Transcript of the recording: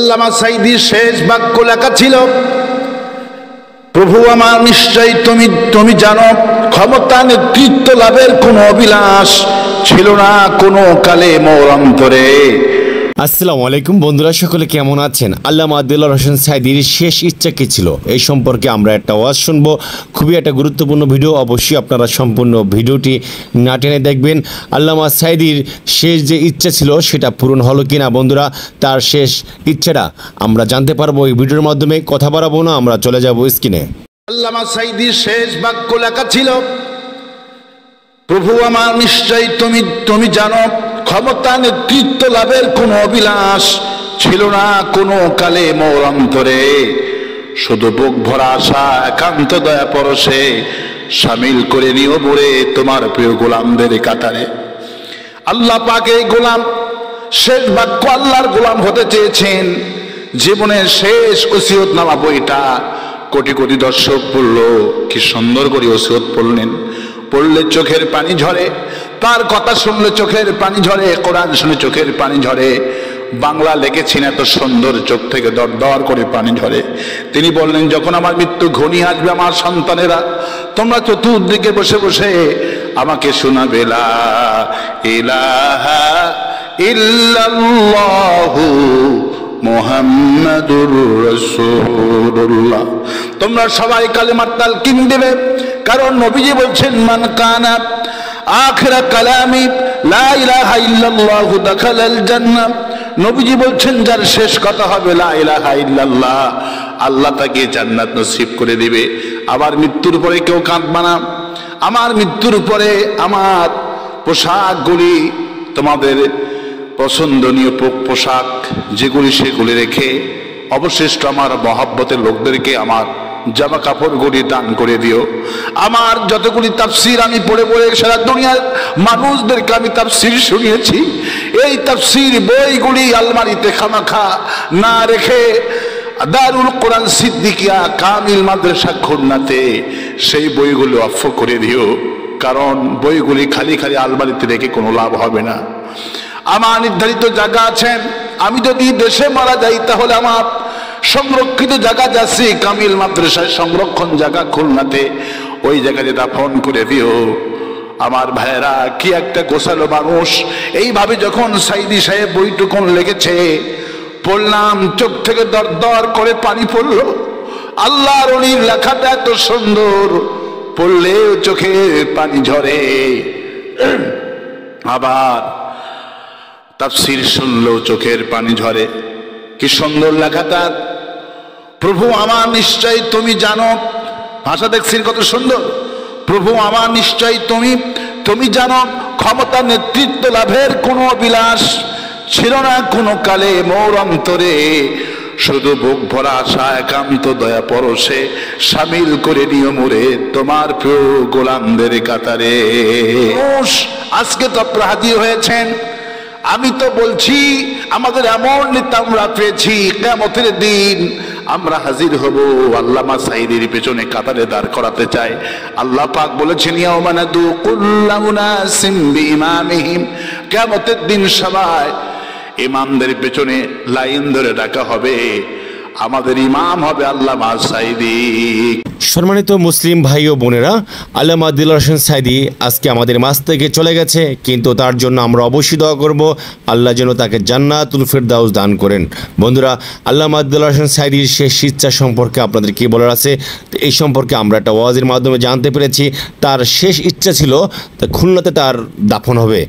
আল্লামা সাইদির শেষ বাক্য লেখা ছিল, প্রভু আমার নিশ্চয় তুমি তুমি জানো, ক্ষমতা নেতৃত্ব লাভের কোনো অভিলাষ ছিল না কোনো কালে মোর অন্তরে। আসসালামু আলাইকুম বন্ধুরা, সকলে কেমন আছেন? আল্লামা আদিল্লাহ হোসেন সাইদির শেষ ইচ্ছা কী ছিল? এই সম্পর্কে আমরা একটা ওয়াজ শুনব। খুবই একটা গুরুত্বপূর্ণ ভিডিও, অবশ্যই আপনারা সম্পূর্ণ ভিডিওটি না টেনে দেখবেন। আল্লামা সাইদির শেষ যে ইচ্ছা ছিল, সেটা পূরণ হলো কি না বন্ধুরা, তার শেষ ইচ্ছাটা আমরা জানতে পারব এই ভিডিওর মাধ্যমে। কথা বাড়াবো না, আমরা চলে যাব স্ক্রিনে। আল্লামা সাইদির শেষ বাক্য লেখা ছিল, প্রভু আমার নিশ্চয়ই তুমি তুমি জানো ক্ষমতা নেতৃত্ব লাভের কোনো অভিলাষ ছিল না কোনো কালে মোর অন্তরে। শুধু বুক ভরা আশা, একান্ত দয়া পরশে সামিল করে নিও বলে তোমার প্রিয় গোলামদের কাতারে। আল্লাহ পাকে গোলাম, শেষ বাক্য আল্লাহর গোলাম হতে চেয়েছেন। জীবনের শেষ ওসিয়ত নামা বইটা কোটি কোটি দর্শক পড়ল। কি সুন্দর করে ওসিয়ত পড়লেন। পড়লে চোখের পানি ঝরে তার কথা শুনলে চোখের পানি ঝরে, কোরআন শুনে চোখের পানি ঝরে। বাংলা লেগেছেন এত সুন্দর, চোখ থেকে দর দর করে পানি ঝরে। তিনি বললেন, যখন আমার মৃত্যু ঘনি আসবে আমার সন্তানেরা, তোমরা চতুর্দিকে বসে বসে আমাকে শোনাবে তোমরা সবাই কালেমার তালকিন দেবে, কারণ নবীজি বলছেন, মান কানা আখিরা কালামি, লা ইলাহা ইল্লাল্লাহু নবীজি বলছেন, যার শেষ কথা হবে লা ইলাহা আল্লাহ তাকে জান্নাত নসিব করে দিবে। আবার মৃত্যুর পরে কেউ কাঁদবা না। আমার মৃত্যুর পরে আমার পোশাকগুলি তোমাদের পছন্দনীয় পোশাক, যেগুলি সেগুলি রেখে অবশিষ্ট আমার মহাব্বতের লোকদেরকে আমার জামা কাপড়গুলি দান করে দিও। আমার যতগুলি তাফসির আমি পড়ে পড়ে সারা দুনিয়ার মানুষদেরকে আমি তাফসির শুনিয়েছি। এই তাফসির বইগুলি আলমারিতে খামাখা না রেখে দারুল কোরআন সিদ্দিকিয়া কামিল মাদ্রাসা খুলনাতে সেই বইগুলো অফ করে দিও। কারণ বইগুলি খালি খালি আলমারিতে রেখে কোনো লাভ হবে না। আমার নির্ধারিত জায়গা আছেন। আমি যদি দেশে মারা যাই তাহলে আমার সংরক্ষিত জায়গা যাচ্ছি, কামিল মাদ্রাসায় সংরক্ষণ জায়গা খুলনাতে। ওই জায়গায় দাফন করে দিও। আমার ভাইয়েরা, কি একটা গোসালো মানুষ। এইভাবে যখন সাইদি সাহেব বইটুকুন লেগেছে পড়লাম চোখ থেকে দর দর করে পানি পড়ল। আল্লাহর অলির লেখাটা এত সুন্দর, পড়লেও চোখে পানি ঝরে। আবার তাফসির শুনলেও চোখের পানি ঝরে। কি সুন্দর লেখা তার প্রভু আমার নিশ্চয় তুমি জানো। ভাষা দেখছেন কত সুন্দর। প্রভু আমার নিশ্চয় তুমি তুমি জানো, ক্ষমতা নেতৃত্ব লাভের কোনো অবিলাস ছিল না কোনো কালে মোর অন্তরে। শুধু বুক ভরা আশা, একান্ত দয়া পরশে সামিল করে নিও মোরে তোমার প্রিয় গোলামদের কাতারে। আজকে তো আপনারা হাজির হয়েছেন। আমি তো বলছি, আমাদের এমন নেতা আমরা পেয়েছি কেমতের দিন আমরা হাজির হব আল্লামা সাইদের পেছনে কাতারে দাঁড় করাতে চাই আল্লাহ পাক বলেছেন ইয়াউমানাদু কুল্লাউনা সিম্বি ইমামিহিম কেমতের দিন সবাই ইমামদের পেছনে লাইন ধরে ডাকা হবে। আমাদের ইমাম হবে সাইদি। সম্মানিত মুসলিম ভাই ও বোনেরা, আল্লামা আদিল হোসেন সাইদি আজকে আমাদের মাছ থেকে চলে গেছে, কিন্তু তার জন্য আমরা অবশ্যই দোয়া করব, আল্লাহ যেন তাকে জান্নাতুল ফেরদাউস দান করেন। বন্ধুরা, আল্লামা আদিল হোসেন সাইদির শেষ ইচ্ছা সম্পর্কে আপনাদের কী বলার আছে? এই সম্পর্কে আমরা একটা ওয়াজের মাধ্যমে জানতে পেরেছি, তার শেষ ইচ্ছা ছিল খুলনাতে তার দাফন হবে।